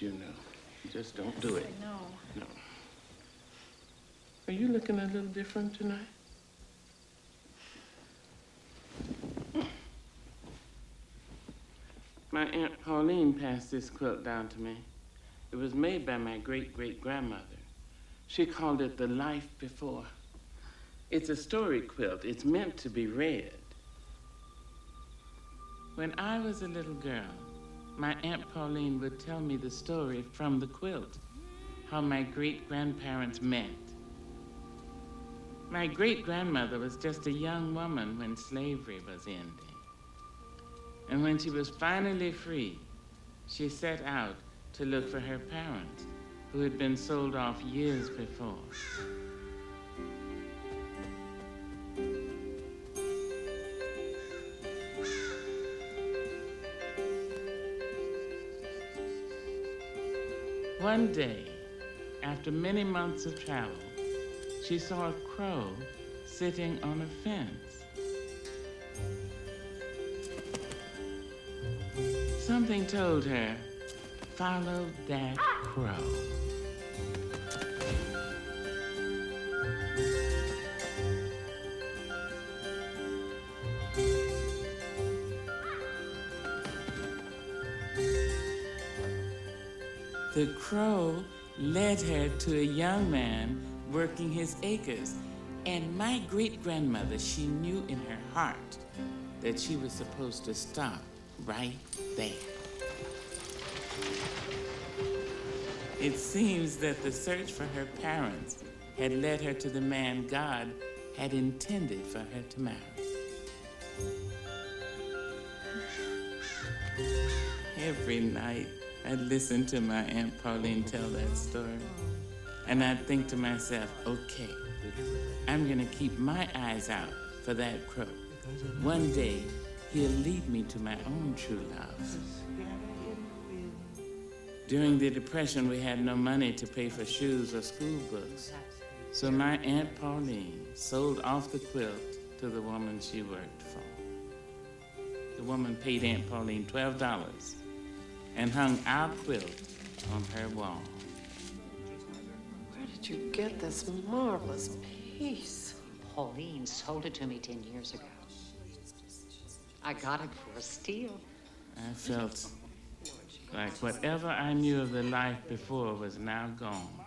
you know. Just don't do it. I know. No. Are you looking a little different tonight? My Aunt Pauline passed this quilt down to me. It was made by my great great grandmother. She called it The Life Before. It's a story quilt, it's meant to be read. When I was a little girl, my Aunt Pauline would tell me the story from the quilt, how my great grandparents met. My great grandmother was just a young woman when slavery was ending. And when she was finally free, she set out to look for her parents, who had been sold off years before. One day, after many months of travel, she saw a crow sitting on a fence. Something told her, follow that crow. The crow led her to a young man working his acres. And my great grandmother, she knew in her heart that she was supposed to stop right there. It seems that the search for her parents had led her to the man God had intended for her to marry. Every night, I'd listen to my Aunt Pauline tell that story. And I'd think to myself, okay, I'm gonna keep my eyes out for that crow. One day, he'll lead me to my own true love. During the Depression, we had no money to pay for shoes or school books. So my Aunt Pauline sold off the quilt to the woman she worked for. The woman paid Aunt Pauline $12 and hung our quilt on her wall. Where did you get this marvelous piece? Pauline sold it to me 10 years ago. I got it for a steal. I felt like whatever I knew of the life before was now gone.